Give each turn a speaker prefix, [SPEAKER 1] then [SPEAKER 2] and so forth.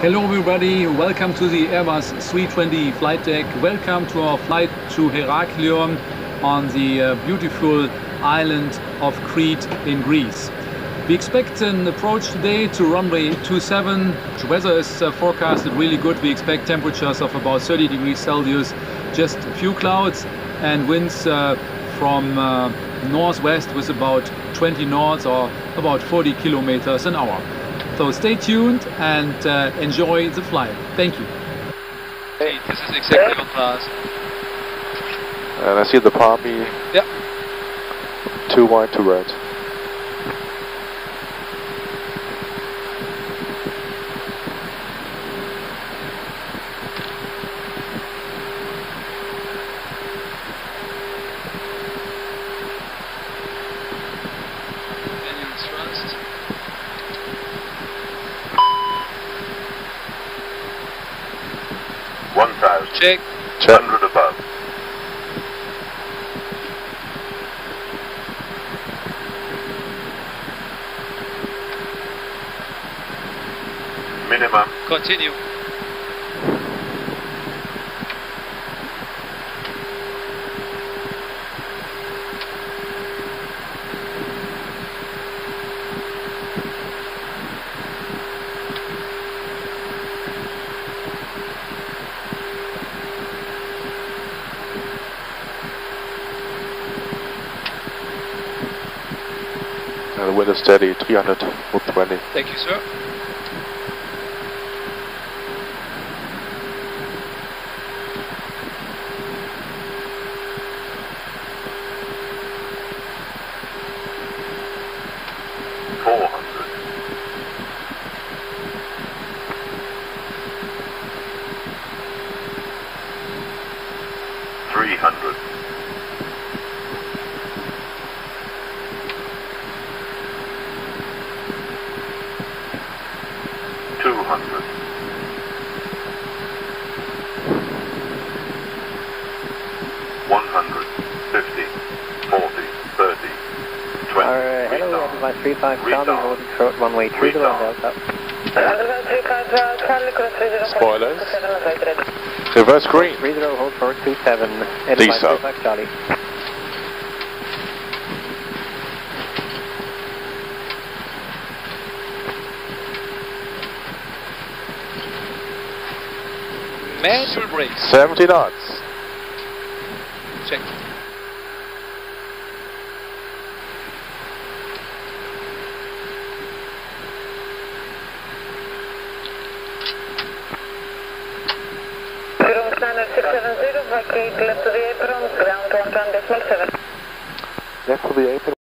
[SPEAKER 1] Hello everybody, welcome to the Airbus 320 flight deck. Welcome to our flight to Heraklion on the uh, beautiful island of Crete in Greece. We expect an approach today to runway 27. The weather is uh, forecasted really good. We expect temperatures of about 30 degrees Celsius, just a few clouds and winds uh, from uh, northwest with about 20 knots or about 40 kilometers an hour. So stay tuned and uh, enjoy the flight. Thank you.
[SPEAKER 2] Hey, this is exactly on task.
[SPEAKER 3] And I see the PAPI.
[SPEAKER 2] Yep.
[SPEAKER 3] Two white, two red.
[SPEAKER 2] Check.
[SPEAKER 3] Check.
[SPEAKER 4] Hundred above. Minimum.
[SPEAKER 2] Continue.
[SPEAKER 3] The wind is steady, 300 with 20.
[SPEAKER 2] Thank you, sir.
[SPEAKER 4] Four hundred. Three hundred. Two hundred. One hundred. Fifty. Forty. Thirty. Twenty.
[SPEAKER 5] Uh, hello,
[SPEAKER 4] Restart.
[SPEAKER 5] Advice 35 Charlie,
[SPEAKER 4] Restart.
[SPEAKER 5] holding short runway 30
[SPEAKER 4] Restart.
[SPEAKER 5] Delta.
[SPEAKER 3] Spoilers. Reverse green.
[SPEAKER 5] 30, hold short 27,
[SPEAKER 3] Lisa.
[SPEAKER 5] Charlie.
[SPEAKER 2] Manual brakes.
[SPEAKER 3] 70 knots.
[SPEAKER 2] Check.
[SPEAKER 6] Ground standard 670, vacate left to the apron, ground 1 decimal 7.
[SPEAKER 3] Left for the apron.